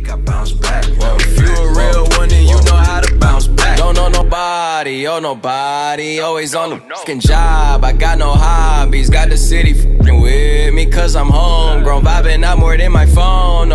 week, I bounce back. Well, if you a real one, then you know how to bounce back. Don't know nobody, oh nobody. Always on the fucking job. I got no hobbies. Got the city fucking with me, cause I'm homegrown. Vibing out more than my phone.